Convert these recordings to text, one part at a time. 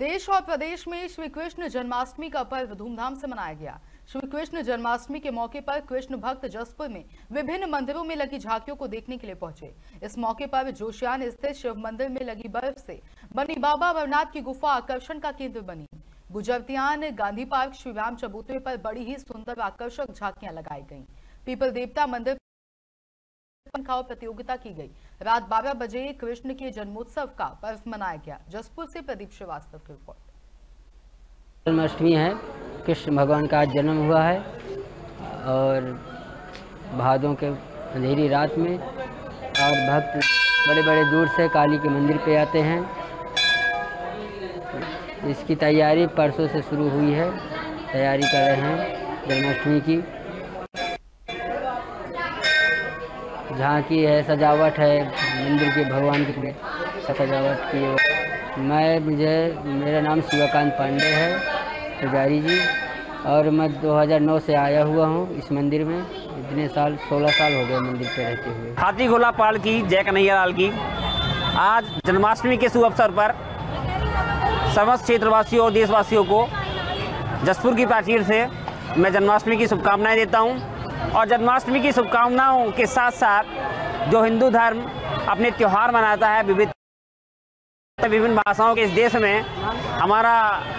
देश और प्रदेश में श्री कृष्ण जन्माष्टमी का पर्व धूमधाम से मनाया गया। श्री कृष्ण जन्माष्टमी के मौके पर कृष्ण भक्त जसपुर में विभिन्न मंदिरों में लगी झांकियों को देखने के लिए पहुँचे। इस मौके पर जोशियान स्थित शिव मंदिर में लगी बर्फ़ से बनी बाबा अमरनाथ की गुफा आकर्षण का केंद्र बनी। गुजरतियान गांधी पार्क श्री राम चबूतरे पर बड़ी ही सुंदर आकर्षक झांकियाँ लगाई गईं। पीपल देवता मंदिर खाओ प्रतियोगिता की गई। रात 12 बजे कृष्ण के जन्मोत्सव का पर्व मनाया गया। जसपुर से प्रदीप श्रीवास्तव की रिपोर्ट। जन्माष्टमी है। कृष्ण भगवान का आज जन्म हुआ है और भादों के अंधेरी रात में और भक्त बड़े बड़े दूर से काली के मंदिर पे आते हैं। इसकी तैयारी परसों से शुरू हुई है। तैयारी कर रहे हैं जन्माष्टमी की। झांकी है, सजावट है, मंदिर के भगवान की सजावट की मैं मुझे, मेरा नाम शिवकांत पांडे है, पुजारी जी, और मैं 2009 से आया हुआ हूँ इस मंदिर में। इतने साल 16 साल हो गए मंदिर पे रहते हुए। हाथी घोला पाल की, जय कन्हैया लाल की। आज जन्माष्टमी के शुभ अवसर पर समस्त क्षेत्रवासियों और देशवासियों को जसपुर की प्राचीर से मैं जन्माष्टमी की शुभकामनाएँ देता हूँ। और जन्माष्टमी की शुभकामनाओं के साथ साथ जो हिंदू धर्म अपने त्यौहार मनाता है, विविध विभिन्न भाषाओं के इस देश में, हमारा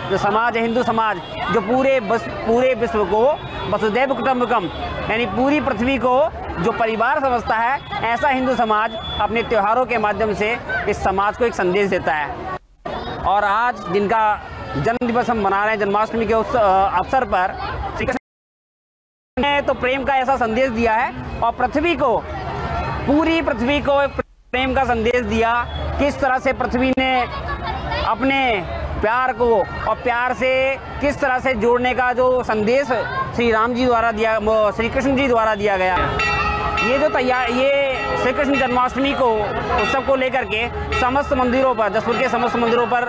जो समाज है, हिंदू समाज, जो पूरे बस पूरे विश्व को, वसुदैव कुटुम्बकम, यानी पूरी पृथ्वी को जो परिवार समझता है, ऐसा हिंदू समाज अपने त्योहारों के माध्यम से इस समाज को एक संदेश देता है। और आज जिनका जन्म दिवस हम मना रहे हैं, जन्माष्टमी के उस अवसर पर तो प्रेम का ऐसा संदेश दिया है और पृथ्वी को, पूरी पृथ्वी को प्रेम का संदेश दिया किस तरह से पृथ्वी ने अपने प्यार को और प्यार से किस तरह से जोड़ने का जो संदेश श्री राम जी द्वारा दिया श्री कृष्ण जी द्वारा दिया गया ये जो तैयार, ये श्री कृष्ण जन्माष्टमी को, उत्सव को लेकर के समस्त मंदिरों पर, जसपुर के समस्त मंदिरों पर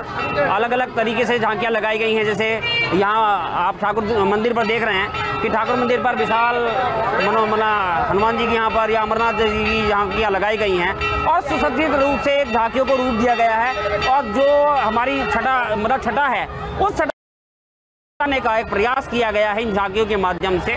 अलग अलग तरीके से झांकियाँ लगाई गई हैं। जैसे यहाँ आप ठाकुर मंदिर पर देख रहे हैं कि ठाकुर मंदिर पर विशाल मनोमना हनुमान जी के यहाँ पर या अमरनाथ जी की झांकियाँ लगाई गई हैं और सुसज्जित रूप से झांकियों को रूप दिया गया है और जो हमारी छठा मतलब छठा है, उस छठा का एक प्रयास किया गया है इन झांकियों के माध्यम से।